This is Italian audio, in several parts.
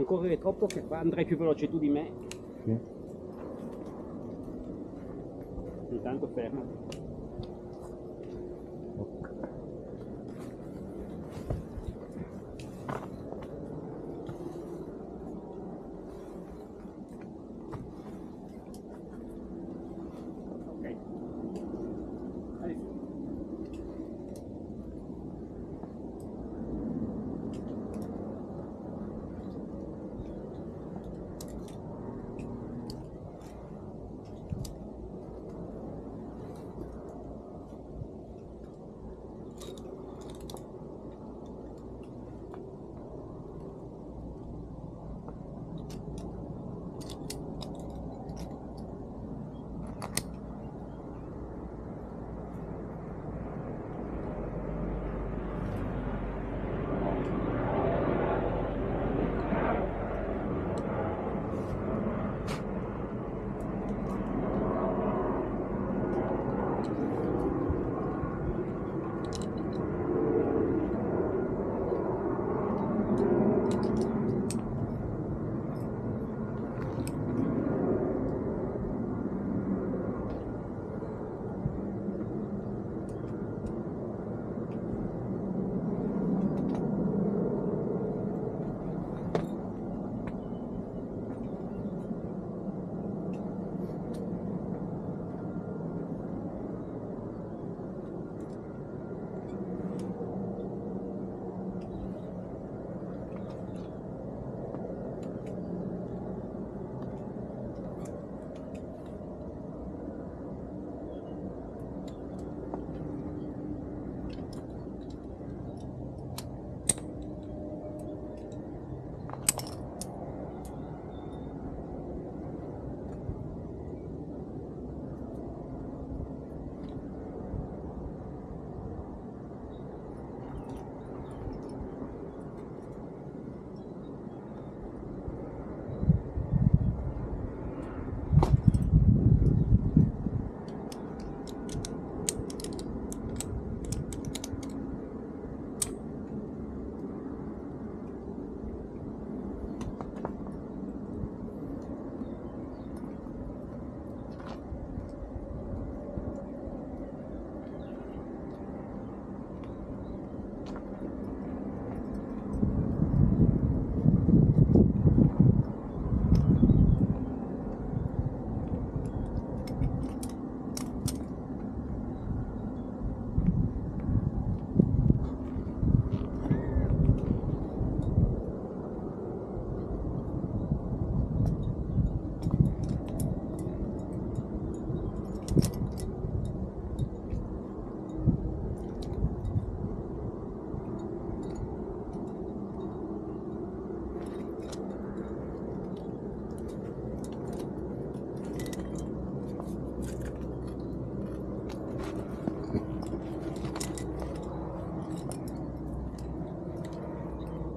non correre troppo che andrai più veloce tu di me. Sì. Intanto ferma. Ok.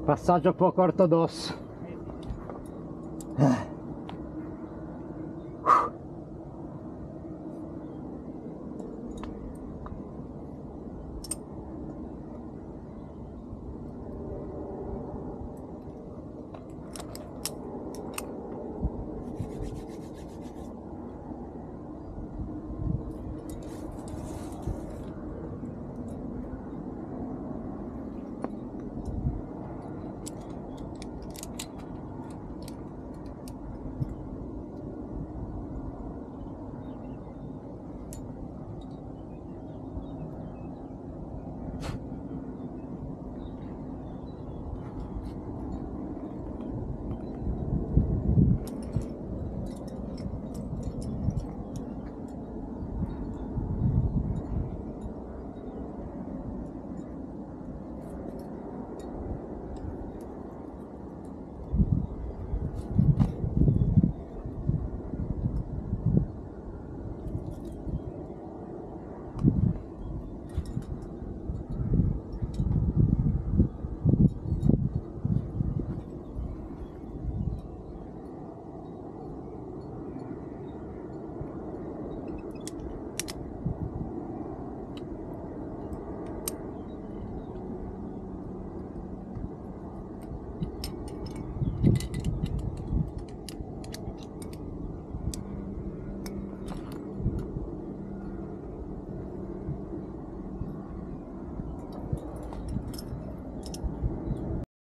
Passaggio poco ortodosso. Eh.